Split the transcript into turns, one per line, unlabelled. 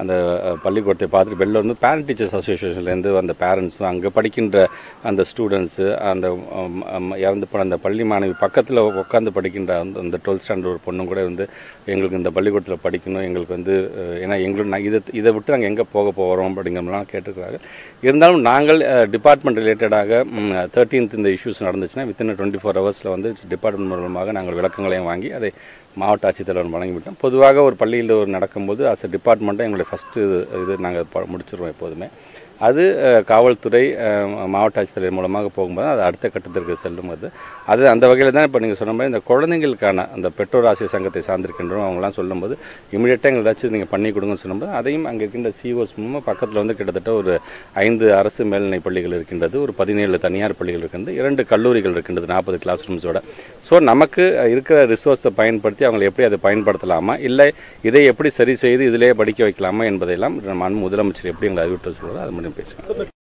அந்த பள்ளிக்கூடத்தை பார்த்துட்டு வெளில வந்து பேரண்ட் டீச்சர்ஸ் அசோசியேஷன்லேருந்து அந்த பேரண்ட்ஸும் அங்கே படிக்கின்ற அந்த ஸ்டூடெண்ட்ஸு அந்த இறந்து போன அந்த பள்ளி மாணவி பக்கத்தில் உட்காந்து படிக்கின்ற அந்த அந்த டுவெல்த் ஸ்டாண்டர்ட் ஒரு பொண்ணும் கூட வந்து எங்களுக்கு இந்த பள்ளிக்கூடத்தில் படிக்கணும். எங்களுக்கு வந்து ஏன்னா எங்களுக்கு நான் இதை இதை விட்டு நாங்கள் எங்கே போக போகிறோம் அப்படிங்கிறலாம் கேட்டுருக்கிறாங்க இருந்தாலும் நாங்கள் டிபார்ட்மெண்ட் ரிலேட்டடாக தேர்ட்டீன்த் இந்த இஷ்யூஸ் நடந்துச்சுன்னா வித்தின் டுவெண்ட்டி ஃபோர் ஹவர்ஸில் வந்து டிபார்ட்மெண்ட் மூலமாக நாங்கள் விளக்கங்களையும் வாங்கி அதை மாவட்ட ஆட்சித்தலைவர் வழங்கிவிட்டோம். பொதுவாக ஒரு பள்ளியில் ஒரு நடக்கும்போது அஸ் டிபார்ட்மெண்ட்டாக எங்களுக்கு எங்களுடைய ஃபஸ்ட்டு இது நாங்கள் ப- முடிச்சிருவோம் எப்போதுமே. அது காவல்துறை மாவட்ட ஆட்சித்தலைவர் மூலமாக போகும்போது அது அடுத்த கட்டத்திற்கு செல்லும் அது அது அந்த வகையில் தான் இப்போ நீங்கள் சொன்ன மாதிரி இந்த குழந்தைங்களுக்கான அந்த பெற்றோர் ஆசிரியர் சங்கத்தை சார்ந்திருக்கின்றோம் அவங்களாம் சொல்லும்போது இமீடியட்டாக எங்களுக்கு ஏதாச்சும் நீங்கள் பண்ணி கொடுங்கன்னு சொல்லும்போது அதையும் அங்கே இருக்கின்ற சிஓஸ் மூலமாக பக்கத்தில் வந்து கிட்டத்தட்ட ஒரு ஐந்து அரசு மேல்நிலை பள்ளிகள் இருக்கின்றது ஒரு பதினேழு தனியார் பள்ளிகள் இருக்கின்றது இரண்டு கல்லூரிகள் இருக்கின்றது நாற்பது கிளாஸ் ரூம்ஸோட ஸோ நமக்கு இருக்கிற ரிசோர்ஸை பயன்படுத்தி அவங்களை எப்படி அதை பயன்படுத்தலாமா? இல்லை இதை எப்படி சரி செய்து இதிலேயே படிக்க வைக்கலாமா? என்பதையெல்லாம் நம்ம முதலமைச்சர் எப்படி எங்களை அறிவுறுத்த சொல்கிறோம் அது மட்டும் impatient.